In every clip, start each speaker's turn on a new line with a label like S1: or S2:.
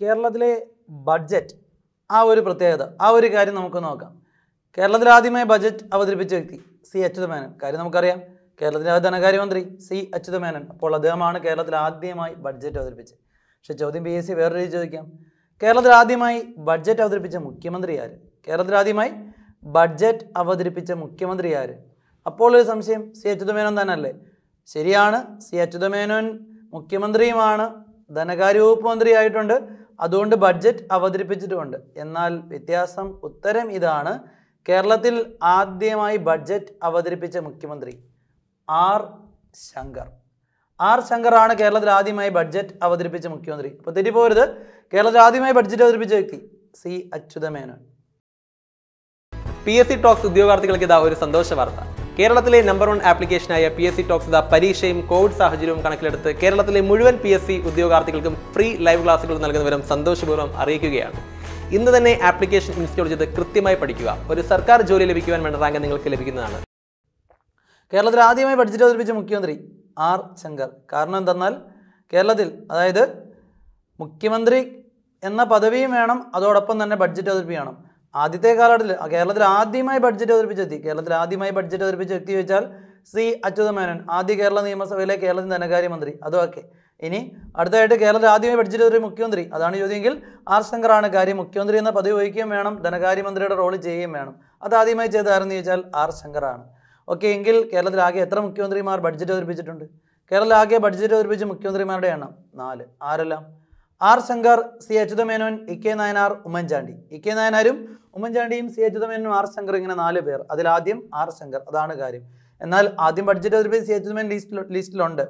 S1: കേരളത്തിലെ ബഡ്ജറ്റ് ആ ഒരു പ്രത്യേകത ആ ഒരു കാര്യം നമുക്ക് നോക്കാം. കേരളത്തിൽ ആദ്യമായി ബഡ്ജറ്റ് അവതരിപ്പിച്ച വ്യക്തി സി അച്യുതമേനോൻ. കാര്യം നമുക്കറിയാം കേരളത്തിലെ ധനകാര്യമന്ത്രി സി അച്യുതമേനോൻ. അപ്പോൾ അദ്ദേഹമാണ് കേരളത്തിൽ ആദ്യമായി ബഡ്ജറ്റ് അവതരിപ്പിച്ചത്. പക്ഷേ ചോദ്യം പി എസ് സി വേറെ രീതി ചോദിക്കാം. കേരളത്തിൽ ആദ്യമായി ബഡ്ജറ്റ് അവതരിപ്പിച്ച മുഖ്യമന്ത്രി ആര്? കേരളത്തിൽ ആദ്യമായി ബഡ്ജറ്റ് അവതരിപ്പിച്ച മുഖ്യമന്ത്രി ആര്? അപ്പോൾ ഒരു സംശയം സി അച്യുതമേനോൻ തന്നെയല്ലേ? ശരിയാണ് സി അച്യുതമേനോൻ മുഖ്യമന്ത്രിയുമാണ് ധനകാര്യ വകുപ്പ് മന്ത്രിയായിട്ടുണ്ട്. അതുകൊണ്ട് ബഡ്ജറ്റ് അവതരിപ്പിച്ചിട്ടുമുണ്ട്. എന്നാൽ വ്യത്യാസം ഉത്തരം ഇതാണ്. കേരളത്തിൽ ആദ്യമായി ബഡ്ജറ്റ് അവതരിപ്പിച്ച മുഖ്യമന്ത്രി ആർ ശങ്കർ. ആർ ശങ്കറാണ് കേരളത്തിൽ ആദ്യമായി ബഡ്ജറ്റ് അവതരിപ്പിച്ച മുഖ്യമന്ത്രി. അപ്പോൾ തെറ്റിപ്പോരുത്. കേരളത്തിൽ ആദ്യമായി ബഡ്ജറ്റ് അവതരിപ്പിച്ച വ്യക്തി C Achutha Menon.
S2: P S C talks ഉദ്യോഗാർത്ഥികൾക്ക് ഇതാ ഒരു സന്തോഷ വാർത്ത. കേരളത്തിലെ നമ്പർ വൺ ആപ്ലിക്കേഷനായ പി എസ് സി ടോക്സ് ദ പരീക്ഷയും കോവിഡ് സാഹചര്യവും കണക്കിലെടുത്ത് കേരളത്തിലെ മുഴുവൻ പി എസ് സി ഉദ്യോഗാർത്ഥികൾക്കും ഫ്രീ ലൈവ് ക്ലാസുകൾ നൽകുന്നവരും സന്തോഷപൂർവം അറിയിക്കുകയാണ്. ഇന്ന് തന്നെ ആപ്ലിക്കേഷൻ ഇൻസ്റ്റാൾ ചെയ്ത് കൃത്യമായി പഠിക്കുക. ഒരു സർക്കാർ ജോലി ലഭിക്കുവാൻ വേണ്ട റാങ്ക് നിങ്ങൾക്ക് ലഭിക്കുന്നതാണ്.
S1: കേരളത്തിൽ ആദ്യമായി ബഡ്ജറ്റ് അവതരിപ്പിച്ച മുഖ്യമന്ത്രി ആർ ശങ്കർ. കാരണം എന്തെന്നാൽ കേരളത്തിൽ അതായത് മുഖ്യമന്ത്രി എന്ന പദവിയും വേണം അതോടൊപ്പം തന്നെ ബഡ്ജറ്റ് അവതരിപ്പിക്കണം. ആദ്യത്തെ കാലഘട്ടത്തിൽ കേരളത്തിൽ ആദ്യമായി ബഡ്ജറ്റ് അവതരിപ്പിച്ച വ്യക്തി കേരളത്തിൽ ആദ്യമായി ബഡ്ജറ്റ് അവതരിപ്പിച്ച വ്യക്തി ചോദിച്ചാൽ സി അച്യുതമേനോൻ ആദ്യ കേരള നിയമസഭയിലെ കേരളത്തിന്റെ ധനകാര്യമന്ത്രി. അതും ഓക്കെ. ഇനി അടുത്തതായിട്ട് കേരളത്തിൽ ആദ്യമായി ബഡ്ജറ്റ് അവതരി മുഖ്യമന്ത്രി. അതാണ് ചോദ്യമെങ്കിൽ ആർ ശങ്കറാണ് കാര്യം. മുഖ്യമന്ത്രി എന്ന പദവി വഹിക്കുകയും വേണം ധനകാര്യമന്ത്രിയുടെ റോൾ ചെയ്യുകയും വേണം. അത് ആദ്യമായി ചെയ്താരെന്ന് ചോദിച്ചാൽ ആർ ശങ്കറാണ്. ഓക്കെ എങ്കിൽ കേരളത്തിൽ ആകെ എത്ര മുഖ്യമന്ത്രിമാർ ബഡ്ജറ്റ് അവതരിപ്പിച്ചിട്ടുണ്ട്? കേരളത്തിൽ ആകെ ബഡ്ജറ്റ് അവതരിപ്പിച്ച മുഖ്യമന്ത്രിമാരുടെ എണ്ണം നാല്. ആരെല്ലാം? R Shankar C Achutha Menon E K Nayanar Oommen Chandy. E K നായനാരും ഉമ്മൻചാണ്ടിയും സി അച്യുതമേനോനും ആർ ശങ്കർ ഇങ്ങനെ നാല് പേർ. അതിൽ ആദ്യം ആർ ശങ്കർ. അതാണ് കാര്യം. എന്നാൽ ആദ്യം ബഡ്ജറ്റ് അവതരിപ്പിച്ച സി അച്യുതമേൻ ലിസ്റ്റിൽ ലിസ്റ്റിലുണ്ട്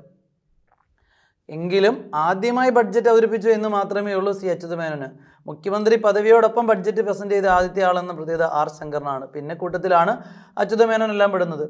S1: എങ്കിലും ആദ്യമായി ബഡ്ജറ്റ് അവതരിപ്പിച്ചു എന്ന് മാത്രമേ ഉള്ളൂ സി അച്യുതമേനോന് മുഖ്യമന്ത്രി പദവിയോടൊപ്പം ബഡ്ജറ്റ് പ്രസന്റ് ചെയ്ത ആദ്യത്തെ ആളെന്ന പ്രത്യേകത ആർ ശങ്കറിനാണ്. പിന്നെ കൂട്ടത്തിലാണ് അച്യുതമേനോൻ എല്ലാം പെടുന്നത്.